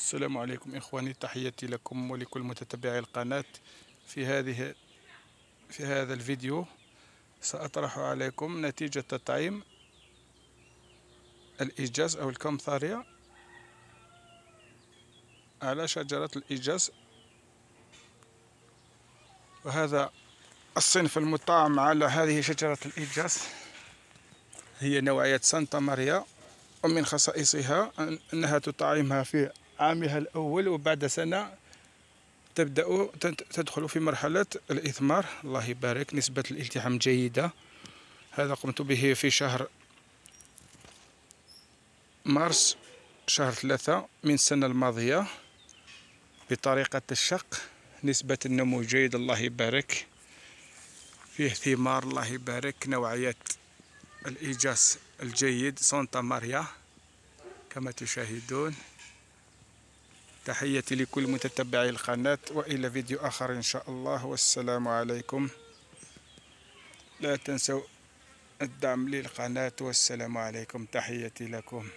السلام عليكم إخواني تحياتي لكم ولكل متتبعي القناة في هذه في هذا الفيديو. سأطرح عليكم نتيجة تطعيم الإيجاز أو الكمثريا على شجرة الإيجاز. وهذا الصنف المطعم على هذه شجرة الإيجاز هي نوعية سانتا ماريا ومن خصائصها أنها تطعمها في عامها الأول وبعد سنة تبدأ تدخل في مرحلة الإثمار. الله يبارك. نسبة الالتحام جيدة. هذا قمت به في شهر مارس شهر ثلاثة من السنة الماضية بطريقة الشق. نسبة النمو جيد. الله يبارك. فيه ثمار. الله يبارك. نوعية الإيجاس الجيد. سانتا ماريا كما تشاهدون. تحياتي لكل متتبعي القناة وإلى فيديو آخر إن شاء الله. والسلام عليكم. لا تنسوا الدعم للقناة. والسلام عليكم. تحياتي لكم.